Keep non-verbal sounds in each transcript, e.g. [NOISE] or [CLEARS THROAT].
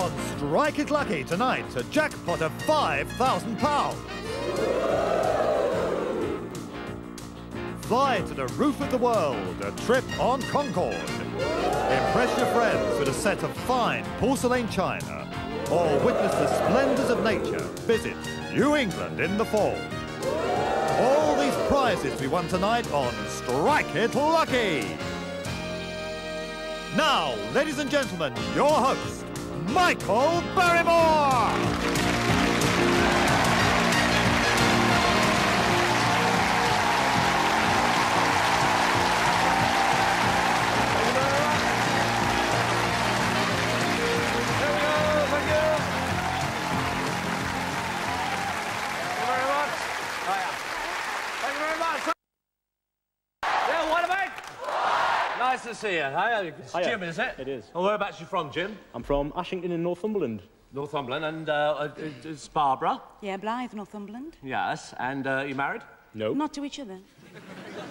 On Strike It Lucky tonight, a jackpot of £5,000. Fly to the roof of the world, a trip on Concorde. Impress your friends with a set of fine porcelain china. Or witness the splendours of nature. Visit New England in the fall. All these prizes to be won tonight on Strike It Lucky. Now, ladies and gentlemen, your host, Michael Barrymore! To see you. Hi, it's Hiya. Jim, is it? It is. Well, whereabouts you from, Jim? I'm from Ashington in Northumberland. Northumberland, and uh, uh, it's Barbara. Yeah, Blyth, Northumberland. Yes, and uh, you married? No. Not to each other.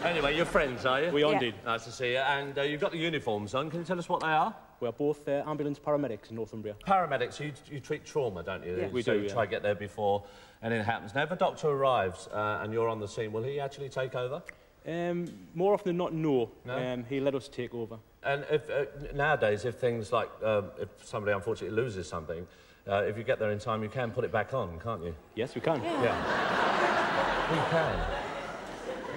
Anyway, you're friends, are you? We are Yeah. indeed. Nice to see you. And uh, you've got the uniforms on. Can you tell us what they are? We are both uh, ambulance paramedics in Northumbria. Paramedics, you, you treat trauma, don't you? Yeah. We so do, you yeah. try to get there before anything happens. Now, if a doctor arrives uh, and you're on the scene, will he actually take over? Um, more often than not, no. No? Um, he let us take over. And if uh, nowadays, if things like um, if somebody unfortunately loses something, uh, if you get there in time, you can put it back on, can't you? Yes, we can. Yeah. we can.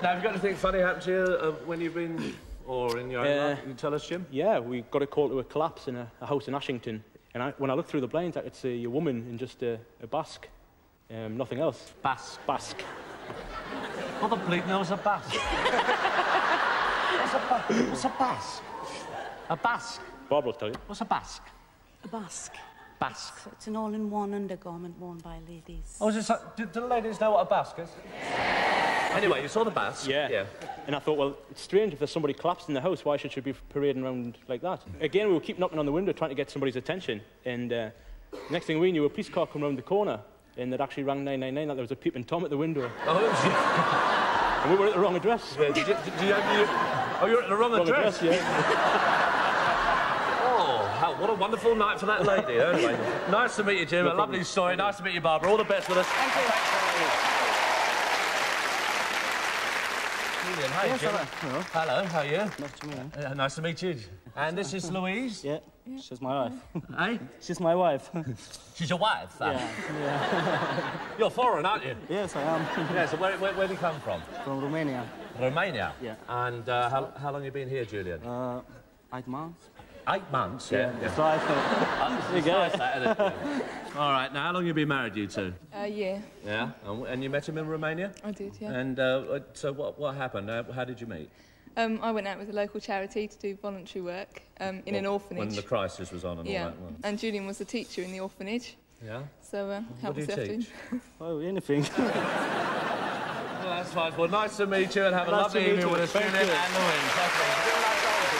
Now, have you got anything funny happen to you uh, when you've been, or in your own Uh, life? Can you tell us, Jim? Yeah, we got a call to a collapse in a, a house in Ashington. And I, when I looked through the blinds, I could see a woman in just a, a basque. Um, nothing else. Basque. Basque. What the bleep knows a bass? What's a bass? What's a bass? A basque. [LAUGHS] Barbara will tell you. What's a basque? A basque. Basque. So it's an all-in-one undergarment worn by ladies. Oh, is it so, do, do the ladies know what a basque is? Anyway, you saw the basque. Yeah. Yeah. And I thought, well, it's strange if there's somebody collapsed in the house, why should she be parading around like that? Again, we would keep knocking on the window trying to get somebody's attention. And uh, next thing we knew, a police car come round the corner and it actually rang 999 that there was a peeping Tom at the window. Oh, And [LAUGHS] we were at the wrong address. yeah. Did you, did you, have you, oh, you're at the wrong, Wrong address. address, yeah. Oh, how, what a wonderful night for that lady. Eh, anyway, nice to meet you, Jim. a lovely story. Nice to meet you, Barbara. All the best with us. Thank you. Julian, hi, Yes, Jim. hello. Hello, how are you? Nice to meet you. Uh, nice to meet you. And this is Louise. Yeah, she's my wife. Hey? [LAUGHS] she's my wife. [LAUGHS] She's your wife. yeah, yeah. [LAUGHS] You're foreign, aren't you? Yes, I am. Yeah, so where, where, where do you come from? From Romania. Romania? Yeah. And uh, how, how long have you been here, Julian? Uh, eight months. Eight months, yeah. That's right. You get it. [LAUGHS] All right, now how long have you been married, you two? Uh, yeah, Yeah. And, and you met him in Romania? I did, yeah. And uh, so what, what happened? Uh, how did you meet? Um, I went out with a local charity to do voluntary work um, in an orphanage. When the crisis was on and yeah, all that. Well, and Julian was a teacher in the orphanage, yeah. so uh, helped do you myself teach? [LAUGHS] Oh, anything. [LAUGHS] Well, that's fine. Well, nice to meet you and have a Nice lovely evening with us, Thank Julian you. and Louise. Lovely.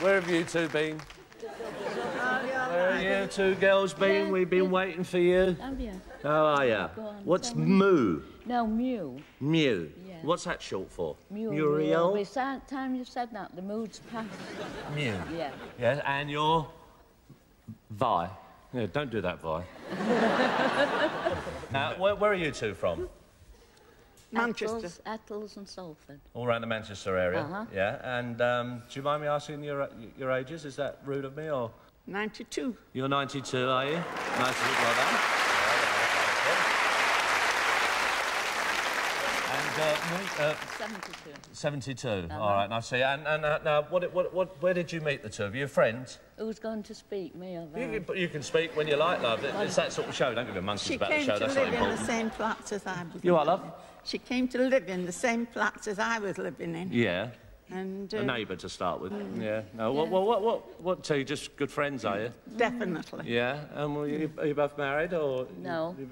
Where have you two been? Where are you two girls been? We've been waiting for you. Have you? How are you? What's tell. Moo? No, Mew. Mew. Yeah. What's that short for? Mew. Muriel? By the time you said that, the mood's passed. Mew. Yeah. Yes, and you're Vi. Yeah, don't do that, Vi. [LAUGHS] now, where, where are you two from? Manchester. Eccles, Eccles and Salford. All around the Manchester area. Uh-huh. Yeah, and um, do you mind me asking your your ages? Is that rude of me or? 92. You're 92, are you? Nice to meet you. Well. And uh, Louis- uh, 72. 72. Uh-huh. All right, I see. And, and uh, now, what, what, what, where did you meet the two of you? Friends? Who's going to speak, me or You them? can, you can speak when you like, love. It's that sort of show. Don't give a monkeys She about the came show. to That's not live in the important. same flats as I was You are, love? In. She came to live in the same flats as I was living in. Yeah. And A uh, neighbour to start with. Yeah. No. What, what, what, what, what? So you just good friends, are you? definitely. Yeah. And were you, are you both married or? No. You,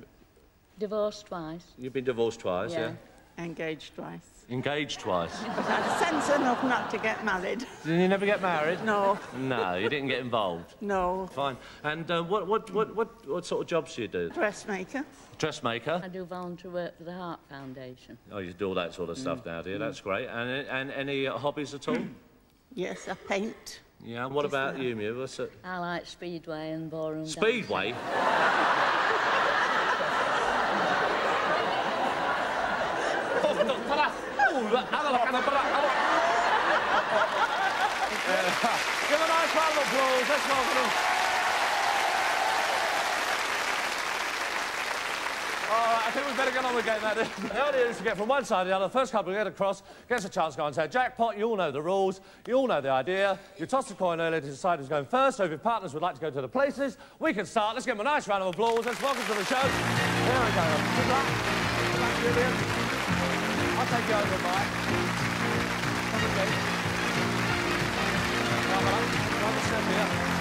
Divorced twice. you've been divorced twice, yeah. Yeah. Engaged twice. Engaged twice. [LAUGHS] But I'd sense enough not to get married. Did you never get married? No, No, you didn't get involved. no. Fine. And uh, what, what, what, what, what sort of jobs do you do? Dressmaker. Dressmaker? I do voluntary work for the Heart Foundation. Oh, you do all that sort of stuff now, do you? That's great. And, and any uh, hobbies at all? [CLEARS THROAT] Yes, I paint. Yeah, and what about you, Mew? What's it? I like Speedway and ballroom [LAUGHS] Speedway? [LAUGHS] Give a nice round of applause. Let's welcome him. All right, I think we'd better get on with the game, that is. The idea is to get from one side to the other. The first couple to get across gets a chance to go and say, jackpot, you all know the rules, you all know the idea. You toss a coin earlier to decide who's going first, so if your partners would like to go to the places, we can start. Let's give them a nice round of applause. Let's welcome to the show. Here we go. Good luck. Good luck, Julian. I'll take over, Mike. Come with me. Come on, step here.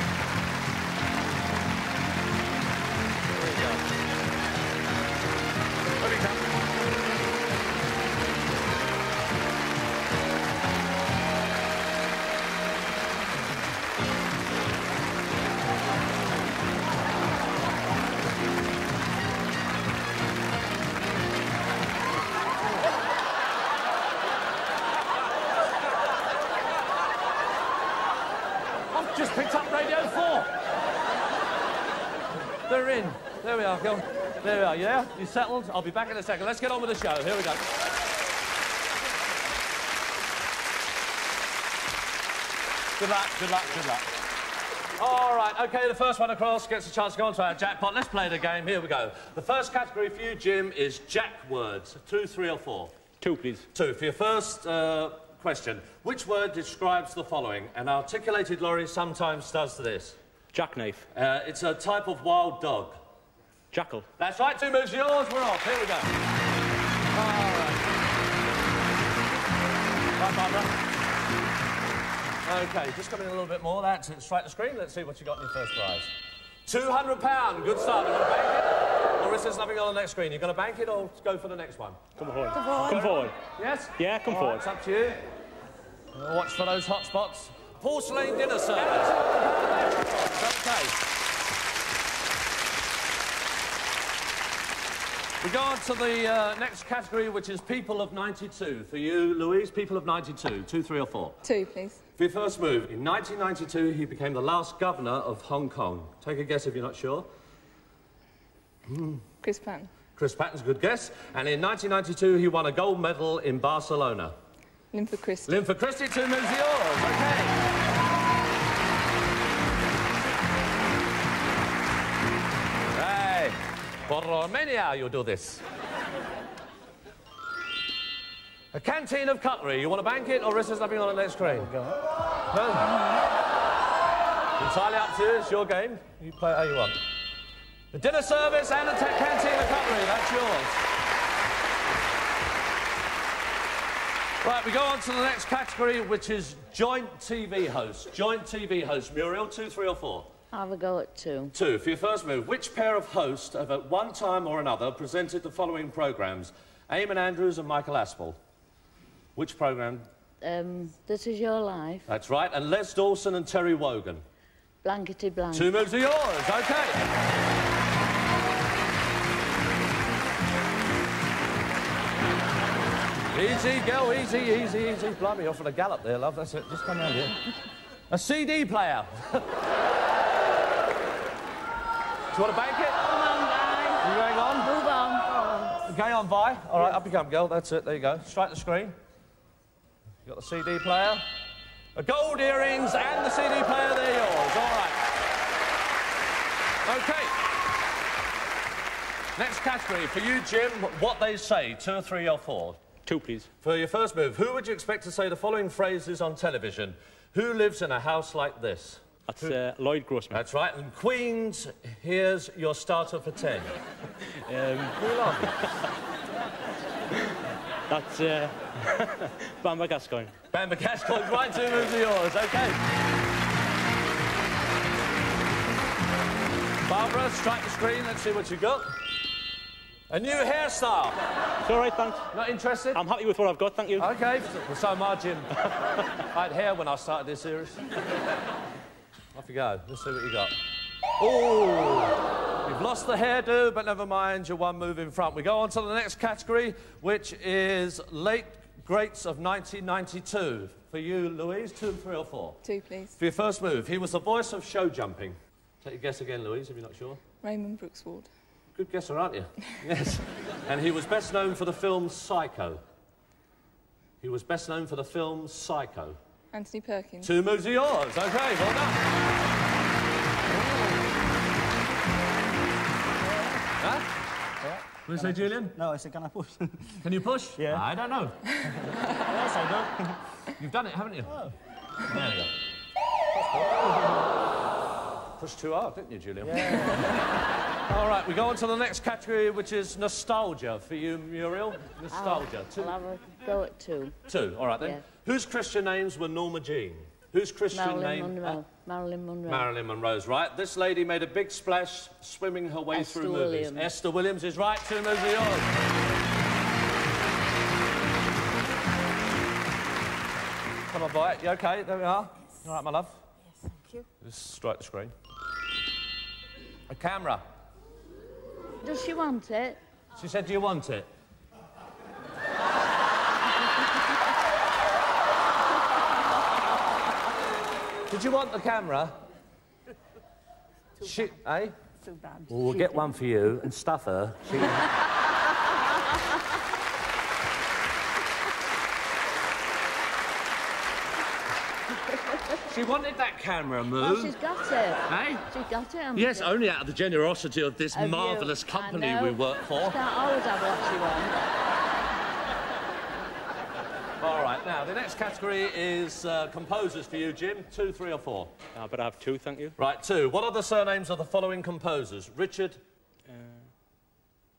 There we are, go. There we are, yeah? You settled? I'll be back in a second. Let's get on with the show. Here we go. Good luck, good luck, good luck. All right, OK, the first one across gets a chance to go on to our jackpot. Let's play the game. Here we go. The first category for you, Jim, is jack words. Two, three or four? Two, please. Two. For your first uh, question, which word describes the following? An articulated lorry sometimes does this. Jackknife. Uh, it's a type of wild dog. Jackal. That's right, two moves yours, we're off. Here we go. All right. Right, Barbara. OK, just coming in a little bit more. That's it. Strike the screen. Let's see what you got in your first prize. £200. Good start. You want to bank it? Larissa's nothing on the next screen. You going to bank it or go for the next one? Come forward. Come forward. Yes? Yeah, come All forward. Right, it's up to you. Watch for those hot spots. Porcelain dinner service. OK. We go on to the uh, next category, which is people of 92. For you, Louise, people of 92. Two, three, or four? Two, please. For your first move, in 1992, he became the last governor of Hong Kong. Take a guess if you're not sure. Chris Patten. Chris Patten's a good guess. And in 1992, he won a gold medal in Barcelona. Linford Christie. Linford Christie, two moves yours. OK. For Romania, you do this. A canteen of cutlery. You want to bank it, or is there something on the next screen? No? Entirely up to you. It's your game. You play it how you want. The dinner service and the te- canteen of cutlery. That's yours. Right, we go on to the next category, which is joint TV host. Joint TV host. Muriel, two, three, or four? Have a go at two. Two. For your first move, which pair of hosts have at one time or another presented the following programmes? Eamonn Andrews and Michael Aspel. Which programme? Um, this is your life. That's right. And Les Dawson and Terry Wogan. Blankety blank. Two moves are yours. OK. Easy, go, easy, easy, easy. Blimey, off on a gallop there, love. That's it. Just come round here. A CD player. [LAUGHS] Do you want to bank it? Come on, guys. You going on? Move on. Going on, Vi. All right, up you come, girl. That's it. There you go. Strike the screen. You got the CD player. The gold earrings and the CD player. They're yours. All right. OK. Next category for you, Jim. What they say. Two or three or four. Two, please. For your first move, who would you expect to say the following phrases on television? Who lives in a house like this? That's uh, Lloyd Grossman. That's right. And Queens, here's your starter for 10. [LAUGHS] Um, you [LAUGHS] that's uh, [LAUGHS] Bamber Gascoigne. Bamber Gascoigne, right, two moves are yours. OK. Barbara, strike the screen. Let's see what you got. A new hairstyle. It's all right, thanks. Not interested? I'm happy with what I've got, thank you. OK, well, so am I, Jim. I had hair when I started this series. Off you go. Let's see what you got. Oh, you've lost the hairdo, but never mind. You're one move in front. We go on to the next category, which is late greats of 1992. For you, Louise, two, three, or four? Two, please. For your first move, he was the voice of show jumping. Take your guess again, Louise, if you're not sure. Raymond Brooks Ward. Good guesser, aren't you? [LAUGHS] yes. And he was best known for the film Psycho. He was best known for the film Psycho. Anthony Perkins. Two moves are yours. Okay, well done. Huh? What did you say, Julian? No, I said, can I push? [LAUGHS] Can you push? Yeah. I don't know. [LAUGHS] yes, I do. [LAUGHS] You've done it, haven't you? Oh. There we go. Pushed too hard, didn't you, Julian? Yeah. All right, we go on to the next category, which is nostalgia for you, Muriel. Ah, nostalgia. Two. I'll have a go at two. Two. All right then. Yeah. Whose Christian names were Norma Jean? Whose Christian Marilyn name? Monroe. Uh, Marilyn Monroe. Marilyn Monroe's right. This lady made a big splash swimming her way Esther through movies. Williams. Esther Williams is right. Two moves are yours. Come on, boy. You okay? There we are. All right, my love. Yes, thank you. Just strike the screen. A camera. Does she want it? She said, do you want it? Did you want the camera? She, eh? Too bad. Well, we'll get one for you and stuff her. She... [LAUGHS] she wanted that camera Oh, move. she's got it. Hey? She's got it. I'm Yes, sure. only out of the generosity of this Of marvellous I company we work for. She can't always have what she wants. All right, now, the next category is uh, composers for you, Jim. Two, three, or four? Uh, but I have two, thank you. Right, two. What are the surnames of the following composers? Richard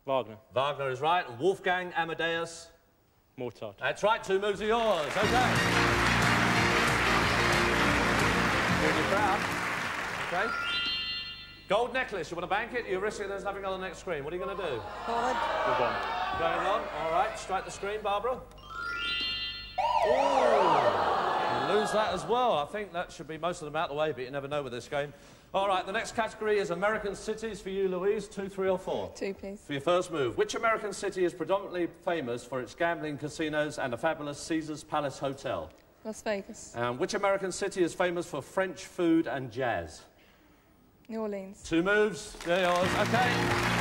Wagner, Wagner is right, Wolfgang Amadeus. Mozart. That's right, two moves are yours. Okay. Doing you proud. Okay. Gold necklace, you want to bank it? You're risking there's nothing on the next screen. What are you going to do? Forward. Good one. Going on. All right, strike the screen, Barbara. Lose that as well. I think that should be most of them out of the way, but you never know with this game. All right, the next category is American cities for you, Louise. Two, three, or four? Two, please. For your first move, which American city is predominantly famous for its gambling casinos and a fabulous Caesar's Palace Hotel? Las Vegas. And which American city is famous for French food and jazz? New Orleans. Two moves, they're yours. Okay.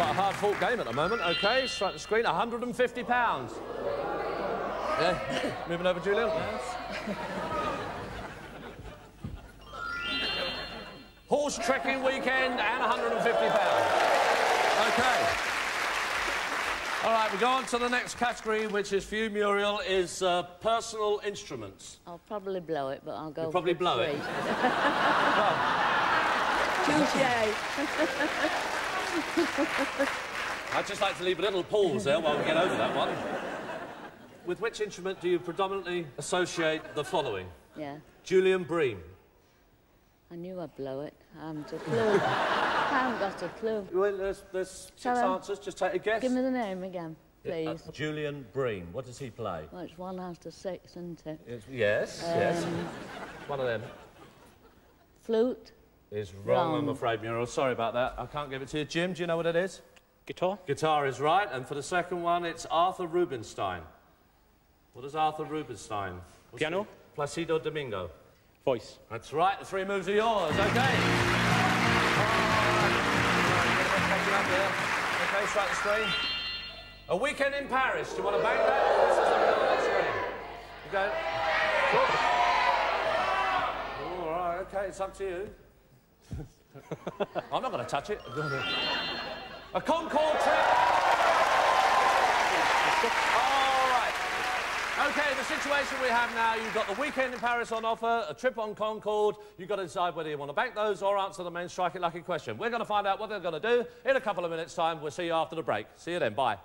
Quite a hard fought game at the moment. Okay, strike the screen. £150. Yeah. [COUGHS] Moving over, Julian. Yes. Horse trekking weekend and £150. Okay. All right, we go on to the next category, which is for you, Muriel, is uh, personal instruments. I'll probably blow it, but I'll go You'll probably for blow it. three. [LAUGHS] [LAUGHS] [LAUGHS] I'd just like to leave a little pause there while we get over that one. With which instrument do you predominantly associate the following? Yeah. Julian Bream. I knew I'd blow it. I haven't a clue. [LAUGHS] I haven't got a clue. Well, there's, there's six I- answers. Just take a guess. Give me the name again, please. Uh, Julian Bream. What does he play? Well, it's one out of six, isn't it? It's- yes, yes. Um, One of them Flute. Is wrong, I'm afraid, Muriel. Sorry about that. I can't give it to you. Jim, do you know what it is? Guitar? Guitar is right. And for the second one, it's Arthur Rubinstein. What is Arthur Rubinstein? What's Piano? it? Placido Domingo. Voice. That's right, the three moves are yours. Okay. All right. Catching up. Okay, strike the screen. A weekend in Paris. Do you want to bang that? This is something on the next screen. Okay. Cool. All right, okay, it's up to you. [LAUGHS] I'm not going to touch it. [LAUGHS] A Concorde trip. All right. Okay, the situation we have now, you've got the weekend in Paris on offer, a trip on Concorde. You've got to decide whether you want to bank those or answer the main Strike It Lucky question. We're going to find out what they're going to do in a couple of minutes' time. We'll see you after the break. See you then. Bye.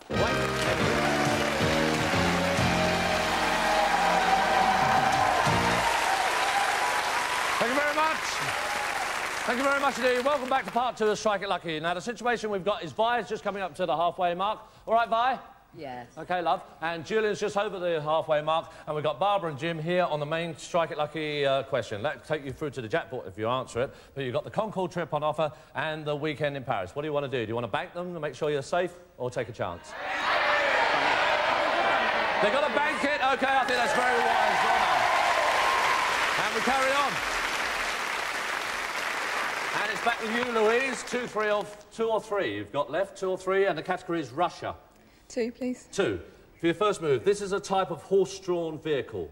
Thank you very much indeed. Welcome back to part two of Strike It Lucky. Now, the situation we've got is Vi is just coming up to the halfway mark. All right, Vi? Yes. Okay, love. And Julian's just over the halfway mark, and we've got Barbara and Jim here on the main Strike It Lucky uh, question. Let's take you through to the jackpot if you answer it. But you've got the Concorde trip on offer and the weekend in Paris. What do you want to do? Do you want to bank them to make sure you're safe, or take a chance? They've got to bank it. Okay, I think that's very wise. Well done. And we carry on. And it's back with you, Louise. Two, three, or two or three. You've got left two or three, and the category is Russia. Two, please. Two. For your first move, this is a type of horse-drawn vehicle.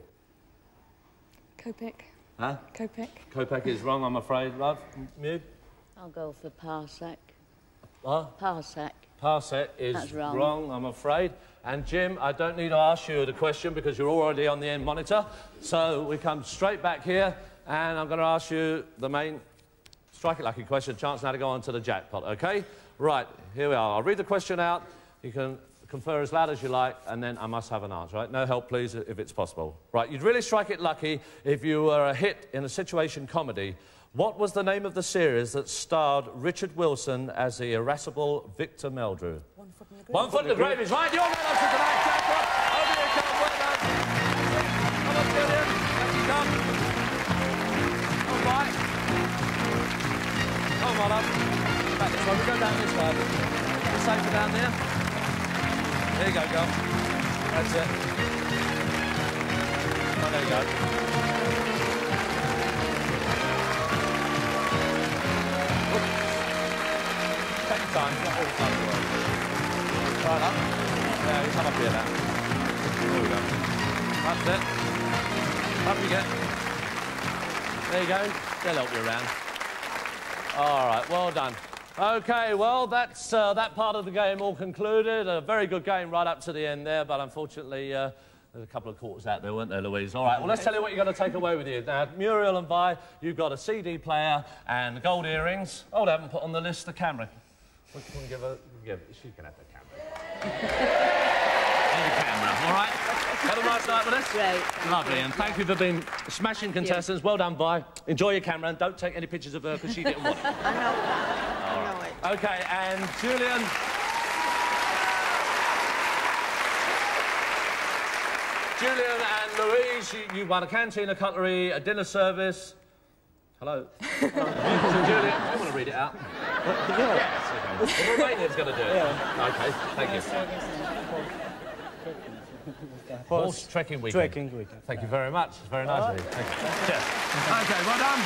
Copic. Huh? Copic. Kopeck is wrong, I'm afraid, love. Mute. I'll go for Parsec. What? Parsec. Parset is That's wrong. I'm afraid. And Jim, I don't need to ask you the question because you're already on the end monitor. So we come straight back here, and I'm going to ask you the main strike it lucky question. Chance now to go on to the jackpot, okay? Right, here we are. I'll read the question out. You can confer as loud as you like, and then I must have an answer, right? No help, please, if it's possible. Right, you'd really strike it lucky if you were a hit in a situation comedy. What was the name of the series that starred Richard Wilson as the irascible Victor Meldrew? One Foot in the Grave. One Foot in the Grave is right. You're right up to Come on up. Back this way. We go down this way. It's safer down there. There you go, girl. That's it. Oh, there you go. Take your time, it's not all the time. Right up. Yeah, you come up here now. There we go. That's it. Up you get. There you go. They'll help you around. All right, well done. Okay, well, that's uh, that part of the game all concluded. A very good game right up to the end there, but unfortunately, uh, there's a couple of quarters out there, weren't there, Louise? All right, well, let's tell you what you're going to take away with you. Now, Muriel and Vi, you've got a CD player and gold earrings. Oh, they haven't put on the list the camera. We can give her... Give, she can have the camera. [LAUGHS] and the camera, all right? Had a nice night with us? Great. Lovely, and thank you for being smashing contestants. Well done, Vi. Enjoy your camera and don't take any pictures of her because she didn't want it. [LAUGHS] I know that. I know it. Okay, and Julian. Julian and Louise, you, you won a canteen, a cutlery, a dinner service. Hello. so [LAUGHS] Julian, you want to read it out? Yeah. Well, Romanian's going to do it. Yeah. Okay, thank you. Horse trekking weekend. Trekking weekend. Thank you very much. It's very nice of you. Thank you. Cheers. Okay, well done.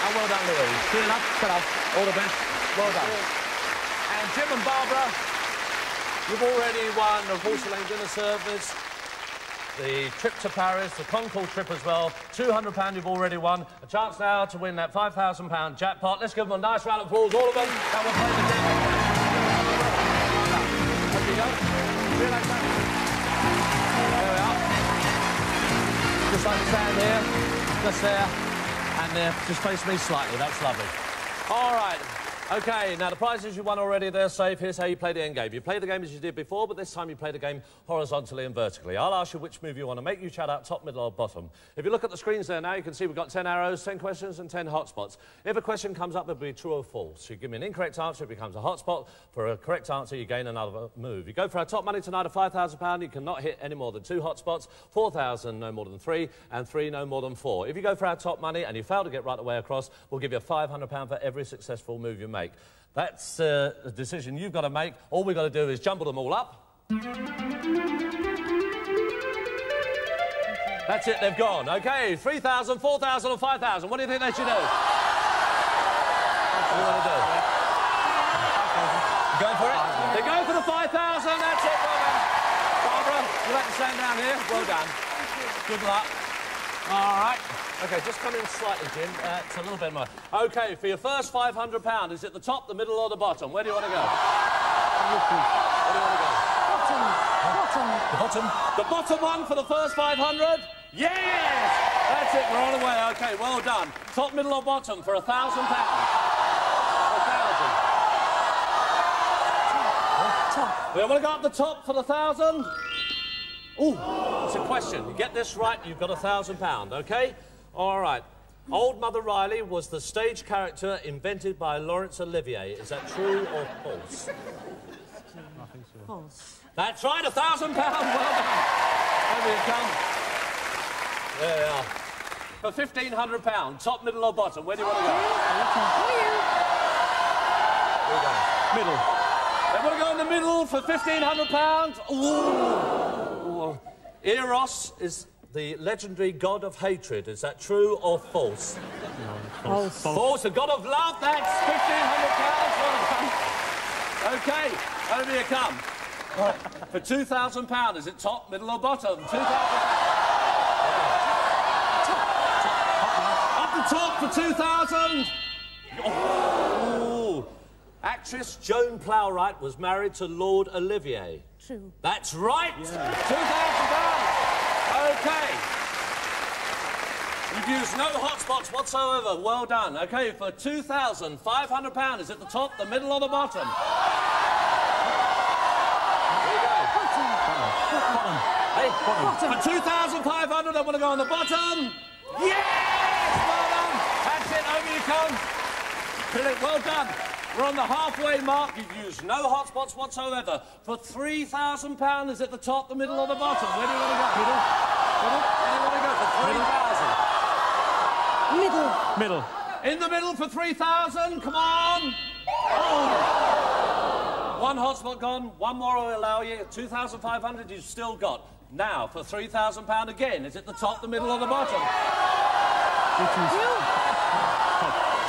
And well done, Louise. Good enough. Good enough. All the best. Well done. And Jim and Barbara, you've already won the porcelain dinner service, the trip to Paris, the Concorde trip as well. £200 you've already won. A chance now to win that £5,000 jackpot. Let's give them a nice round of applause, all of them. And we'll play the game. Stand here, just there, and there. Just face me slightly. That's lovely. All right. Okay, now the prizes you won already, they're safe. Here's how you play the end game. You play the game as you did before, but this time you play the game horizontally and vertically. I'll ask you which move you want to make. You shout out top, middle, or bottom. If you look at the screens there now, you can see we've got 10 arrows, 10 questions, and 10 hotspots. If a question comes up, it'll be true or false. You give me an incorrect answer, it becomes a hotspot. For a correct answer, you gain another move. You go for our top money tonight of £5,000. You cannot hit any more than two hotspots, 4,000 no more than three, and three no more than four. If you go for our top money and you fail to get right the way across, we'll give you £500 for every successful move you make. That's uh, a decision you've got to make. All we've got to do is jumble them all up. That's it, they've gone. Okay, 3,000, 4,000 or 5,000. What do you think they should do? What do you want to do? Go for it? They're going for the 5,000. That's it, done. Barbara, you like to stand down here? Well done. Good luck. All right. Okay, just come in slightly, Jim. Uh, it's a little bit more. Okay, for your first £500, is it the top, the middle, or the bottom? Where do you want to go? Where do you want to go? Bottom. Bottom. The bottom. The bottom one for the first 500? Yes! That's it, we're on the way. Okay, well done. Top, middle, or bottom for a thousand pounds? A thousand. Top. We want to go up the top for the thousand? Ooh, it's a question. You get this right, you've got a thousand pound, okay? All right. Old Mother Riley was the stage character invented by Laurence Olivier. Is that true or false? False. That's right, a thousand pounds. Well done. Over you come. There they are. For fifteen hundred pounds, top, middle, or bottom. Where do you want to go? Where you? Middle. They want to go in the middle for fifteen hundred pounds. Ooh. Eros is the legendary god of hatred. Is that true or false? No, false. false. False. God of love. That's £1,500. okay, over you come. For £2,000, is it top, middle or bottom? £2,000. Up the top for 2000. Actress Joan Plowright was married to Lord Olivier. True. That's right! Yeah. £2,000! Used no hotspots whatsoever. Well done. Okay, for two thousand five hundred pounds, is it the top, the middle, or the bottom? There you go. Bottom. Hey, Bottom. for two thousand five hundred, I want to go on the bottom. Yes, well done. That's it. Over you come. Brilliant. Well done. We're on the halfway mark. You've used no hotspots whatsoever. For three thousand pounds, is it the top, the middle, or the bottom? Where do you want to go? Middle. Middle. Where do you want to go for three thousand? Middle. Middle. In the middle for 3,000. Come on. Oh. One hotspot gone. One more I will allow you. 2,500 you've still got. Now for £3,000 again. Is it the top, the middle, or the bottom?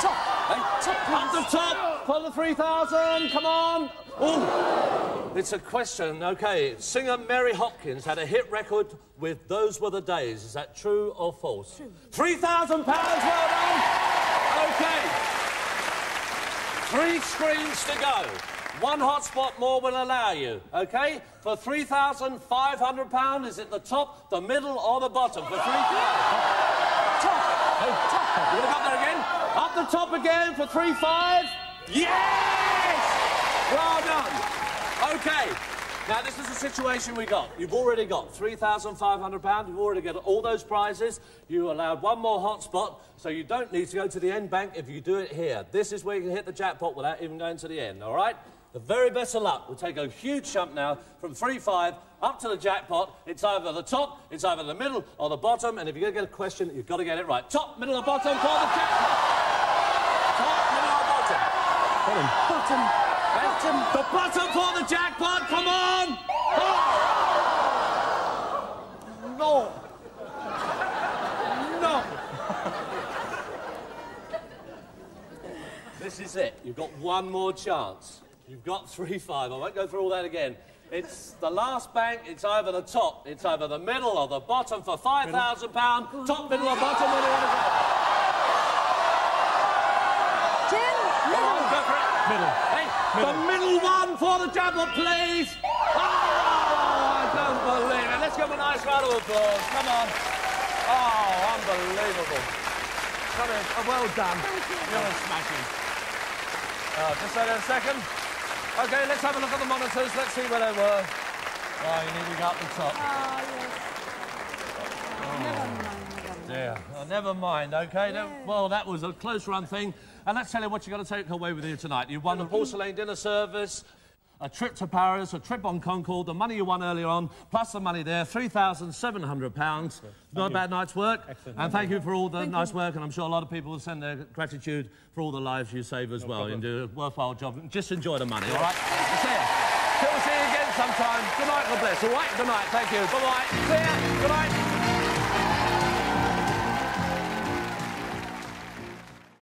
Top. Hey, Top, Up the top for the 3,000. Come on. Oh. It's a question. Okay. Singer Mary Hopkins had a hit record with Those Were the Days. Is that true or false? True. £3,000. Well done. Okay. Three screens to go. One hotspot more will allow you, okay? For £3,500, is it the top, the middle, or the bottom? For 3000 [LAUGHS] Top. Top. You gonna go there again? Up the top again for three five. Yes! Well done. Okay. Now this is the situation we got. You've already got three thousand five hundred pounds. You've already got all those prizes. You allowed one more hotspot, so you don't need to go to the end bank if you do it here. This is where you can hit the jackpot without even going to the end. All right. The very best of luck. We'll take a huge jump now from three five up to the jackpot. It's either the top, it's either the middle, or the bottom. And if you're going to get a question, you've got to get it right. Top, middle, or bottom for the jackpot. Top, middle, or bottom. Bottom. Bottom. The bottom for the jackpot. Come on. Oh. No. No. This is it. You've got one more chance. You've got three five. I won't go through all that again. It's the last bank. It's either the top, it's either the middle or the bottom for five thousand pound. Top, middle, or bottom. Do you want to go? Ten. Come on, Middle. go for it. Middle. Hey, the middle one for the jackpot, please. Oh, I don't believe it. Let's give him a nice round of applause. Come on. Oh, unbelievable. Come in. Oh, well done. You're smashing. Oh, just wait a second. Okay, let's have a look at the monitors. Let's see where they were. Oh, you nearly got the top. Ah, oh, never mind. Never mind. Yeah, oh, never mind, okay? No- well, that was a close run thing. And let's tell you what you've got to take away with you tonight. You've won the porcelain dinner service, a trip to Paris, a trip on Concorde, the money you won earlier on, plus the money there, £3,700. Not a bad night's work. And thank you for all the nice work, and I'm sure a lot of people will send their gratitude for all the lives you save as well. You do a worthwhile job. Just enjoy the money, all right? See ya. Till we see you again sometime. Good night, God bless, all right? Good night, thank you. Bye-bye. See ya. Good night.